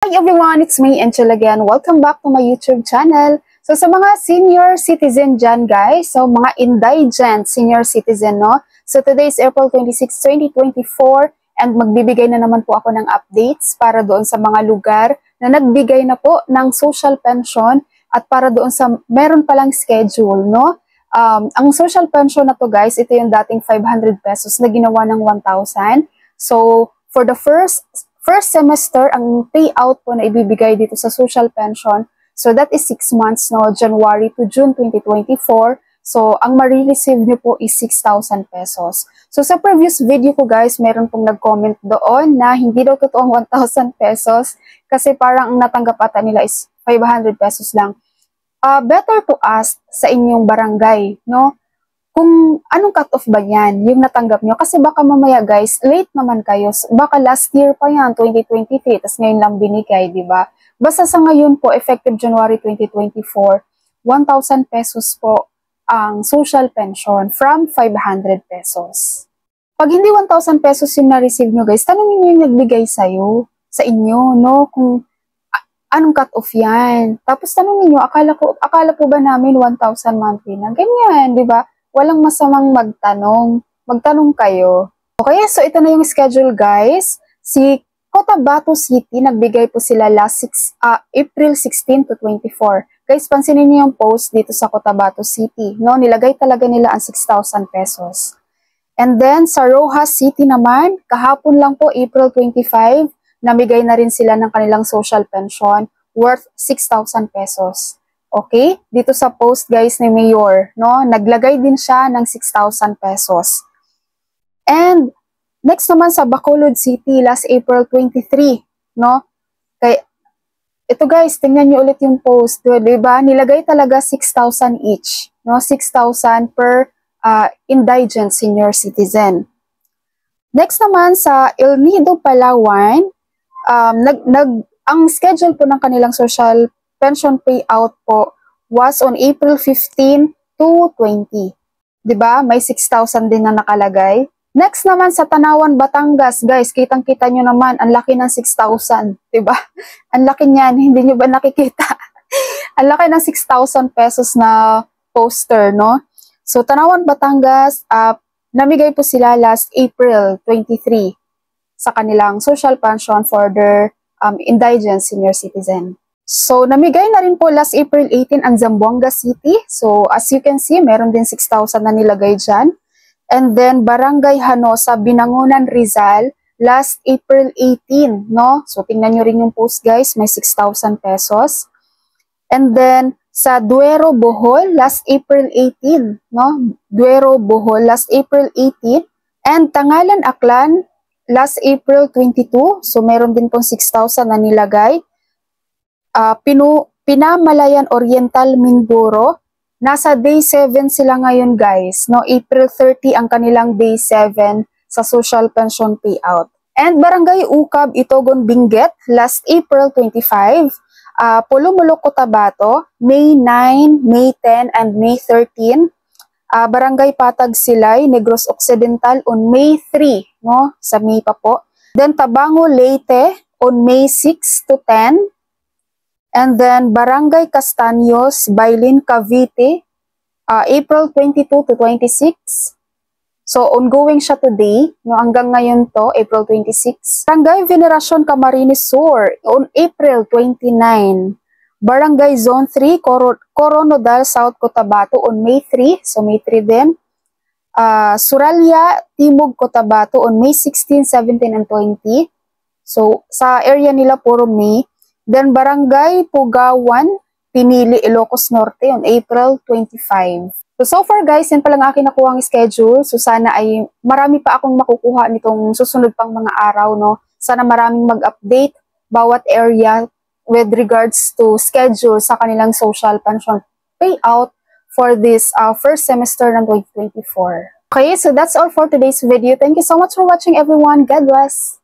Hi everyone, it's me, Angel again. Welcome back to my YouTube channel. So sa mga senior citizen dyan guys, so mga indigent senior citizen no. So today is April 26, 2024 and magbibigay na naman po ako ng updates para doon sa mga lugar na nagbigay na po ng social pension at para doon sa meron palang schedule no. Um, ang social pension na to guys, ito yung dating 500 pesos na ginawa ng 1,000. So for the first first semester, ang payout po na ibibigay dito sa social pension, so that is 6 months, no, January to June 2024. So, ang marireceive nyo po is 6,000 pesos. So, sa previous video ko guys, meron pong nag-comment doon na hindi daw totoong 1,000 pesos kasi parang ang natanggap ata nila is 500 pesos lang. Uh, better to ask sa inyong barangay, no? Kung anong cut-off ba yan, yung natanggap nyo. Kasi baka mamaya guys, late naman kayo. Baka last year pa yan, 2023, tapos ngayon lang binigay, di ba? Basta sa ngayon po, effective January 2024, 1,000 pesos po ang social pension from 500 pesos. Pag hindi 1,000 pesos yung na-receive nyo guys, tanongin nyo yung nagbigay sa'yo, sa inyo, no? Kung anong cut-off yan. Tapos tanongin nyo, akala, ko, akala po ba namin 1,000 monthly na? Ganyan, di ba? Walang masamang magtanong. Magtanong kayo. Okay, so ito na yung schedule guys. Si Cotabato City, nagbigay po sila last 6, uh, April 16 to 24. Guys, pansinin niyo yung post dito sa Cotabato City. No, nilagay talaga nila ang 6,000 pesos. And then sa Rojas City naman, kahapon lang po April 25, namigay na rin sila ng kanilang social pension worth 6,000 pesos. Okay? Dito sa post guys ni Mayor, no? Naglagay din siya ng 6,000 pesos. And next naman sa Bacolod City last April 23, no? Kay ito guys, tingnan niyo ulit yung post, 'di ba? Nilagay talaga 6,000 each, no? 6,000 per uh, indigent senior citizen. Next naman sa El Nido, Palawan, um, nag, nag, ang schedule po ng kanilang social pension payout po was on April 15 to 20. 'Di ba? May 6,000 din na nakalagay. Next naman sa Tanawan, Batangas, guys, kitang-kita nyo naman, ang laki ng 6,000, 'di ba? Ang laki niyan, hindi nyo ba nakikita? ang laki ng 6,000 pesos na poster, no? So, Tanawan, Batangas, uh, namigay po sila last April 23 sa kanilang social pension for their um, indigent senior citizen. So, namigay na rin po last April 18 ang Zamboanga City. So, as you can see, meron din 6,000 na nilagay dyan. And then, Barangay Hanosa, Binangonan, Rizal, last April 18, no? So, tingnan nyo rin yung post, guys. May 6,000 pesos. And then, sa Duero, Bohol, last April 18, no? Duero, Bohol, last April 18. And Tangalan, Aklan, last April 22. So, meron din pong 6,000 na nilagay uh, Pinu Pinamalayan Oriental Mindoro. Nasa day 7 sila ngayon guys. No? April 30 ang kanilang day 7 sa social pension payout. And Barangay Ukab, Itogon, Benguet, last April 25. Uh, Pulumulok, Cotabato, May 9, May 10, and May 13. Uh, Barangay Patag Silay, Negros Occidental on May 3, no? sa May pa po. Then Tabango, Leyte on May 6 to 10. And then Barangay Castaños, Bailin, Cavite, uh, April 22 to 26. So ongoing siya today, no hanggang ngayon to, April 26. Barangay Veneracion Camarines Sur on April 29. Barangay Zone 3, Cor Coronadal, South Cotabato on May 3, so May 3 din. Uh, Suralia, Timog, Cotabato on May 16, 17, and 20. So sa area nila puro May. Then Barangay Pugawan, Pinili, Ilocos Norte on April 25. So, so far guys, yan palang aking nakuha schedule. So sana ay marami pa akong makukuha nitong susunod pang mga araw. No? Sana maraming mag-update bawat area with regards to schedule sa kanilang social pension payout for this uh, first semester ng 2024. Okay, so that's all for today's video. Thank you so much for watching everyone. God bless!